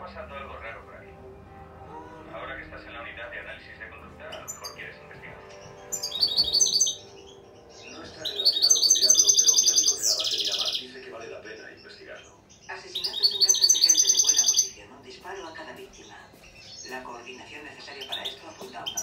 pasando algo raro por aquí. Ahora que estás en la unidad de análisis de conducta, a lo mejor quieres investigar. La coordinación necesaria para esto apunta a una